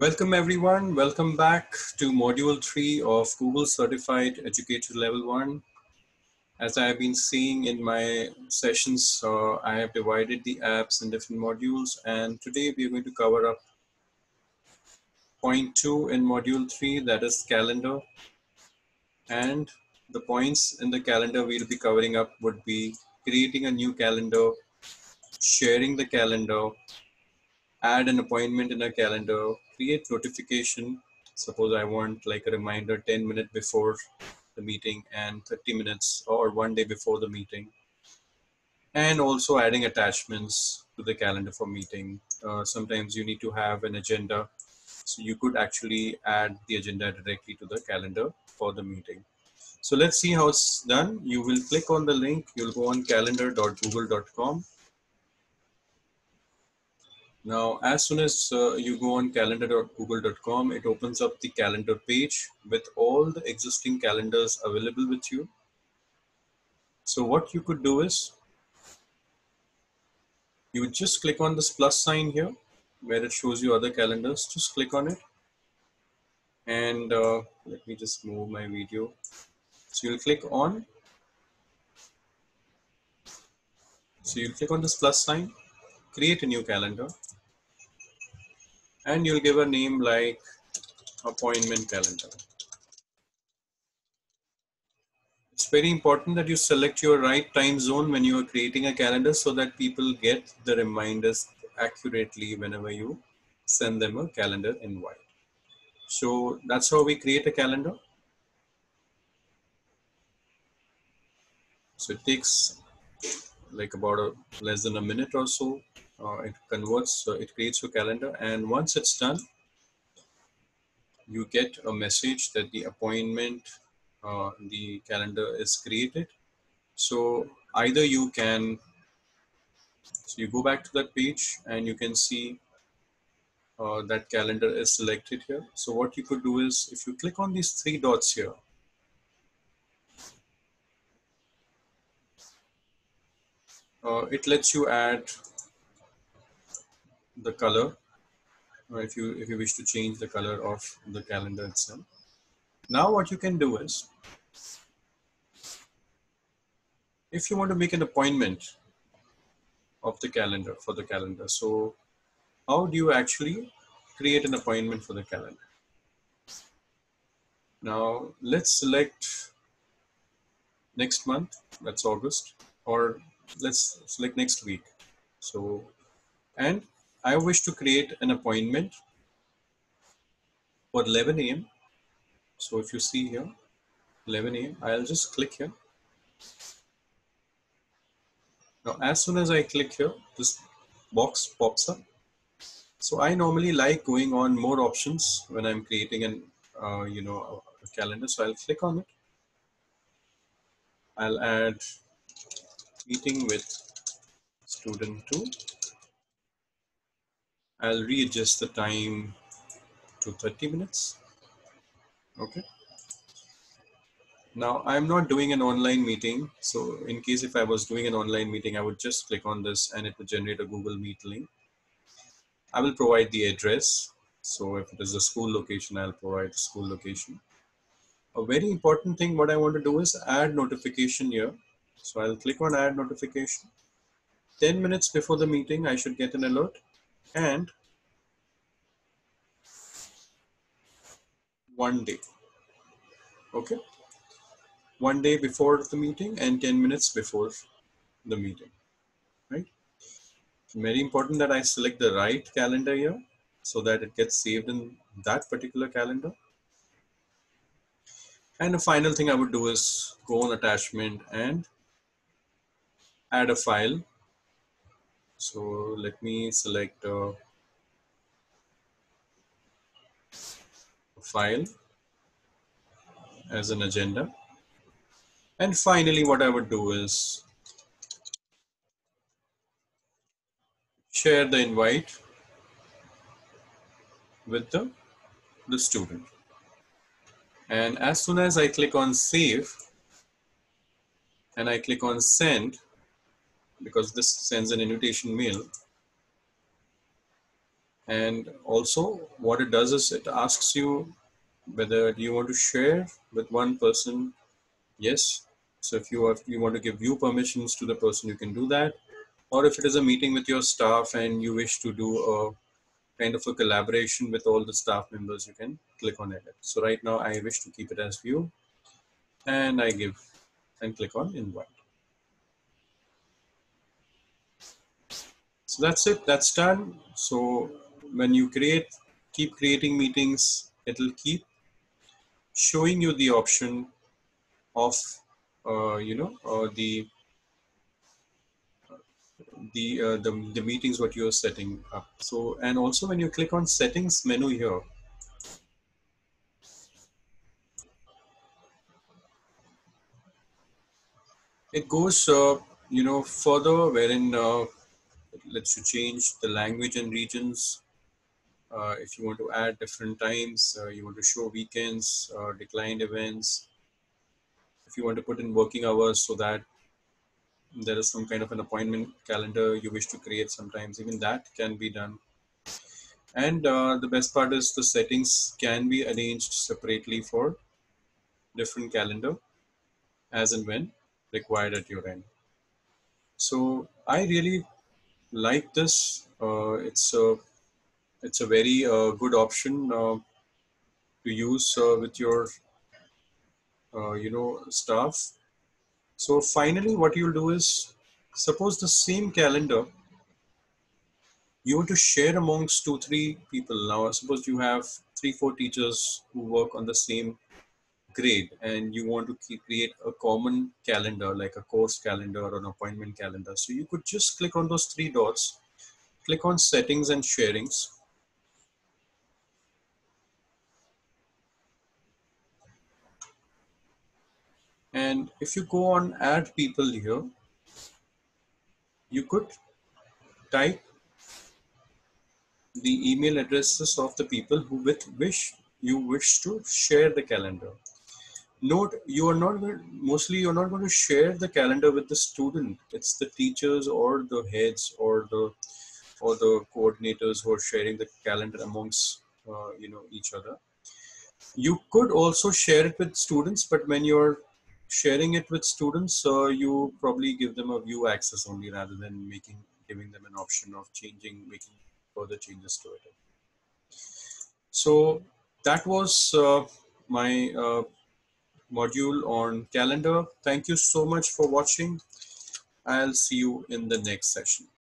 Welcome everyone. Welcome back to module three of Google Certified Educator Level One. As I have been seeing in my sessions, uh, I have divided the apps in different modules and today we are going to cover up point two in module three, that is calendar. And the points in the calendar we'll be covering up would be creating a new calendar, sharing the calendar, add an appointment in a calendar, create notification. Suppose I want like a reminder 10 minutes before the meeting and 30 minutes or one day before the meeting. And also adding attachments to the calendar for meeting. Uh, sometimes you need to have an agenda. So you could actually add the agenda directly to the calendar for the meeting. So let's see how it's done. You will click on the link. You'll go on calendar.google.com now, as soon as uh, you go on calendar.google.com, it opens up the calendar page with all the existing calendars available with you. So what you could do is, you would just click on this plus sign here, where it shows you other calendars. Just click on it. And uh, let me just move my video. So you'll click on. So you'll click on this plus sign, create a new calendar and you'll give a name like appointment calendar. It's very important that you select your right time zone when you are creating a calendar so that people get the reminders accurately whenever you send them a calendar invite. So that's how we create a calendar. So it takes like about a, less than a minute or so it converts, uh, it creates your calendar. And once it's done, you get a message that the appointment, uh, the calendar is created. So either you can, so you go back to that page and you can see uh, that calendar is selected here. So what you could do is if you click on these three dots here, uh, it lets you add the color or if you if you wish to change the color of the calendar itself. Now what you can do is if you want to make an appointment of the calendar for the calendar so how do you actually create an appointment for the calendar? Now let's select next month that's august or let's select next week. So and I wish to create an appointment for 11 a.m. So if you see here, 11 a.m., I'll just click here. Now, as soon as I click here, this box pops up. So I normally like going on more options when I'm creating an, uh, you know, a calendar. So I'll click on it. I'll add meeting with student two I'll readjust the time to 30 minutes. Okay. Now I'm not doing an online meeting. So in case if I was doing an online meeting, I would just click on this and it would generate a Google Meet link. I will provide the address. So if it is a school location, I'll provide the school location. A very important thing, what I want to do is add notification here. So I'll click on add notification. 10 minutes before the meeting, I should get an alert and one day. Okay? One day before the meeting and 10 minutes before the meeting. Right? Very important that i select the right calendar here so that it gets saved in that particular calendar. And the final thing i would do is go on attachment and add a file so let me select a file as an agenda. And finally, what I would do is share the invite with the, the student. And as soon as I click on save and I click on send, because this sends an invitation mail. And also what it does is it asks you whether you want to share with one person. Yes. So if you have, you want to give view permissions to the person, you can do that. Or if it is a meeting with your staff and you wish to do a kind of a collaboration with all the staff members, you can click on edit. So right now I wish to keep it as view and I give and click on invite. So that's it, that's done. So when you create, keep creating meetings, it'll keep showing you the option of, uh, you know, uh, the the, uh, the the meetings what you're setting up. So and also when you click on settings menu here, it goes uh, you know further wherein uh, lets you change the language and regions uh, if you want to add different times, uh, you want to show weekends, uh, declined events, if you want to put in working hours so that there is some kind of an appointment calendar you wish to create sometimes, even that can be done. And uh, the best part is the settings can be arranged separately for different calendar as and when required at your end. So I really like this. Uh, it's a it's a very uh, good option uh, to use with your you know staff so finally what you'll do is suppose the same calendar you want to share amongst two three people now suppose you have three four teachers who work on the same grade and you want to keep, create a common calendar like a course calendar or an appointment calendar so you could just click on those three dots click on settings and sharings And if you go on add people here, you could type the email addresses of the people who with wish you wish to share the calendar. Note you are not going mostly you're not going to share the calendar with the student. It's the teachers or the heads or the or the coordinators who are sharing the calendar amongst uh, you know each other. You could also share it with students, but when you're sharing it with students, uh, you probably give them a view access only rather than making giving them an option of changing, making further changes to it. So that was uh, my uh, module on calendar. Thank you so much for watching. I'll see you in the next session.